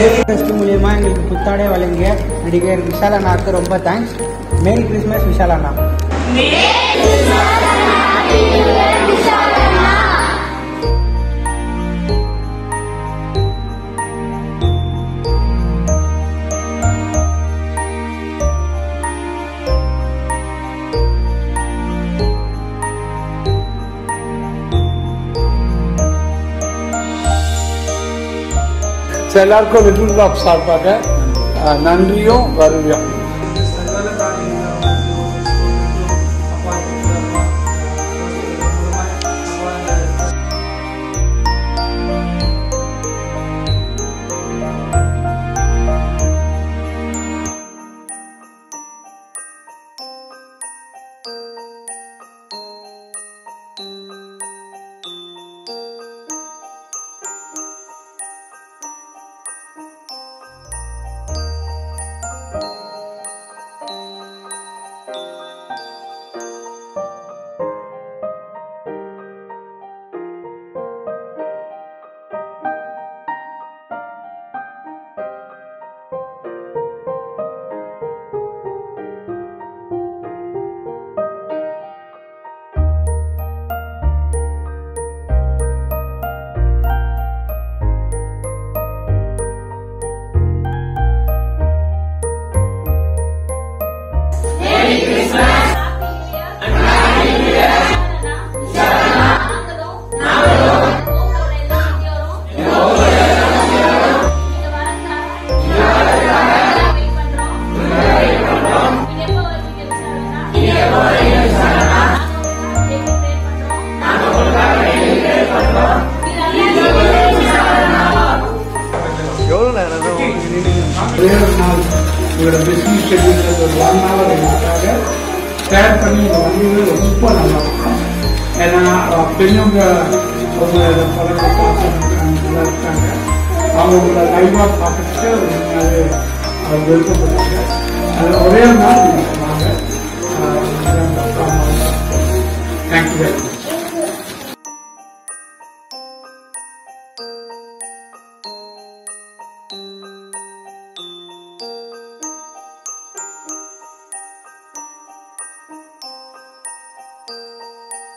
David fest மூலியமாக எங்களுக்கு புத்தாடை வழங்கிய நடிகர் விஷால் அண்ணாவுக்கு ரொம்ப தேங்க்ஸ் மேரி கிறிஸ்மஸ் விஷால் அண்ணா. எல்லாருக்கும் லிட்டில் ராக் சார்பாக நன்றியும் வருவியும் ஒரே ஒரு நாள் உங்களோட பிஸ்னஸ் ஷெட்யூல் ஒரு ஒன் ஹவர் எங்களுக்காக ஷேர் பண்ணி இந்த வந்தீங்க ரொம்ப நல்லா இருக்கும் ஏன்னா பெரியவங்க அவங்களோட பழக்க பார்த்துருக்காங்க நல்லா இருக்காங்க அவங்க உங்களை லைவாக பார்த்துட்டு உண்மையாகவே விருப்பப்படுறாங்க அதில் ஒரே நாள் நீங்கள் வாங்க தேங்க்யூ வெரி மச்